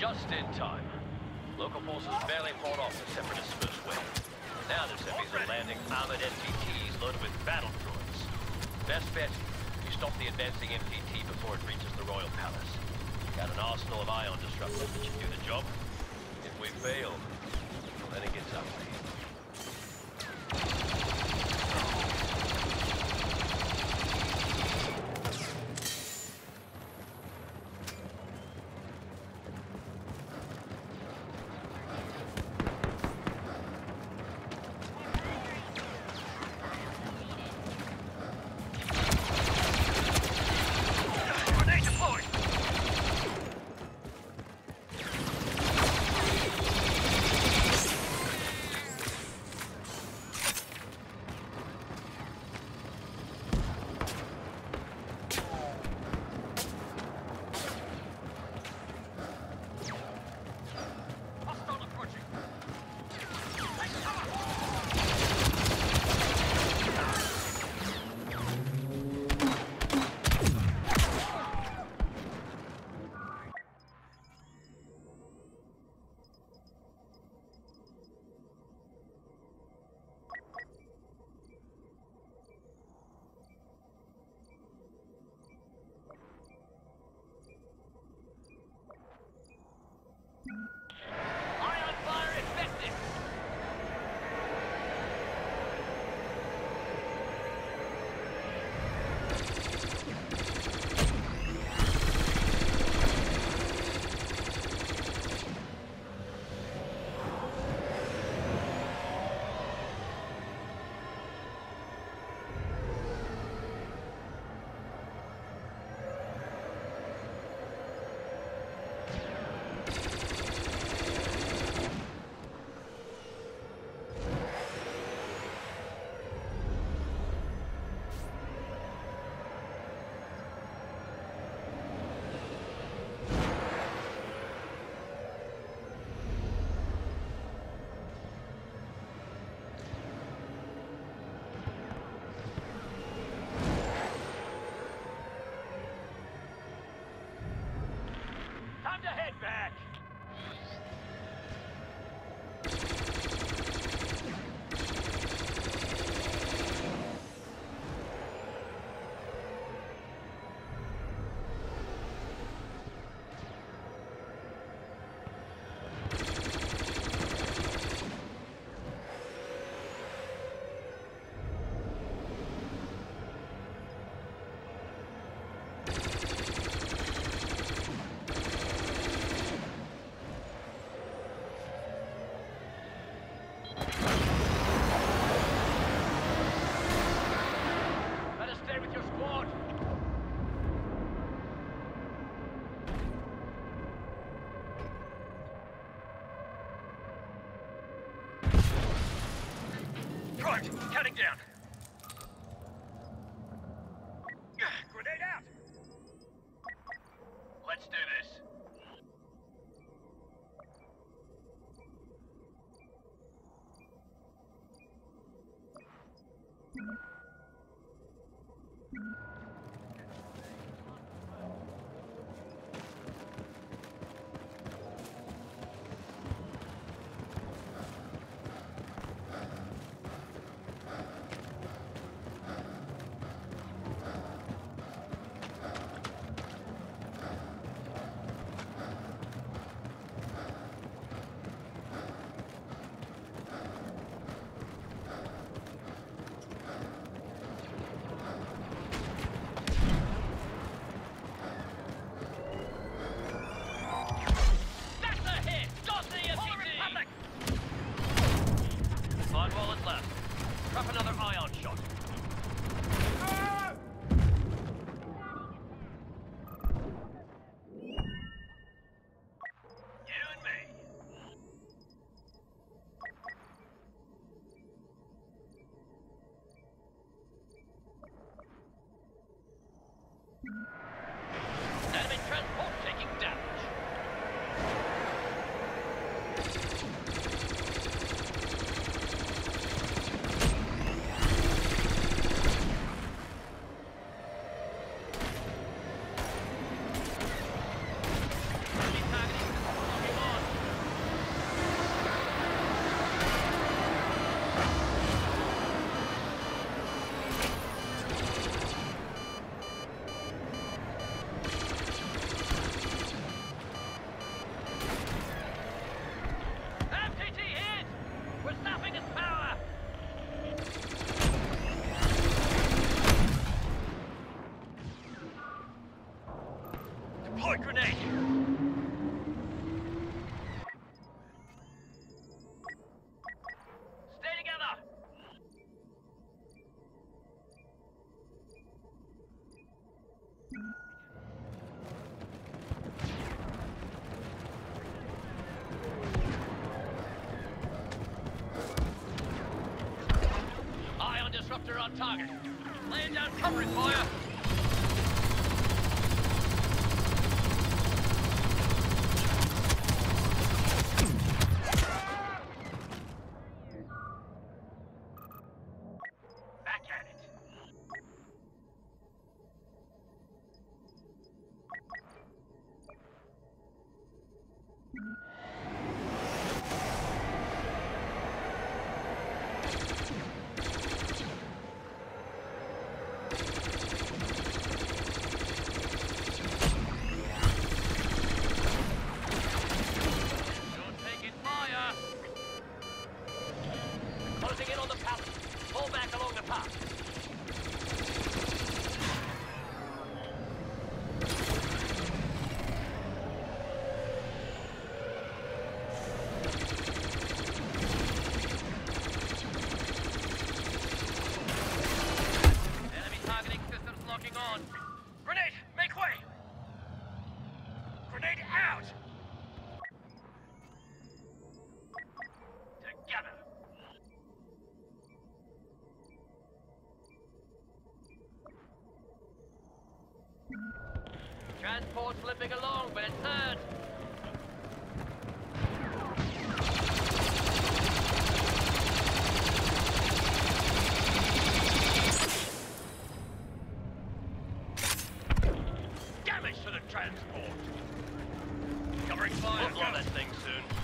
Just in time. Local forces barely fought off the Separatists' first wave. Now the Seppies are landing armored MTTs loaded with battle droids. Best bet, you stop the advancing MTT before it reaches the Royal Palace. Got an arsenal of ion disruptors that should do the job. If we fail, then it gets ugly. Drop another ion target. Laying down covering fire. Transport slipping along, but it's hurt. Damage to the transport. Covering fire. We'll blow that thing soon.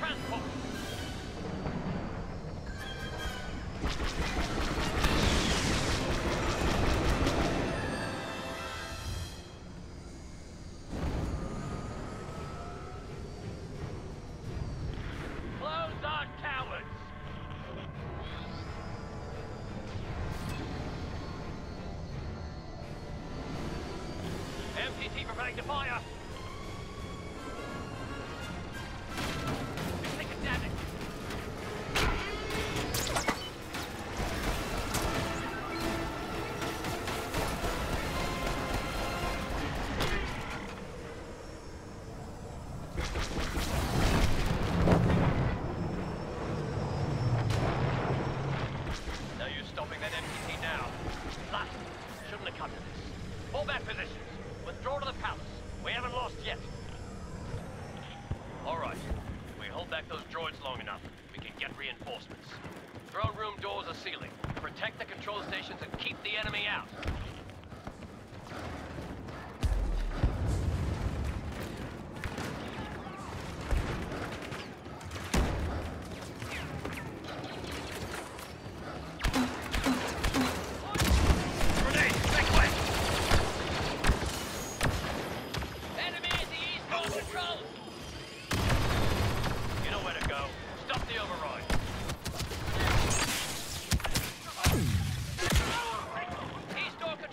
transport. MTT preparing to fire!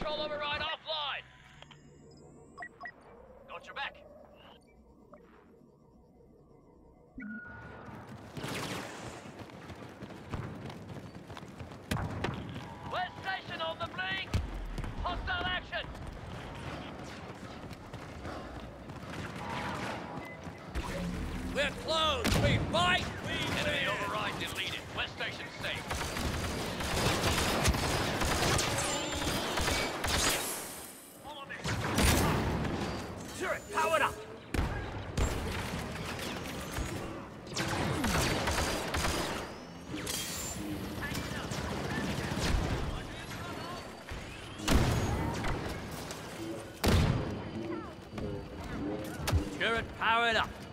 Control override offline. Got your back. Power powered up.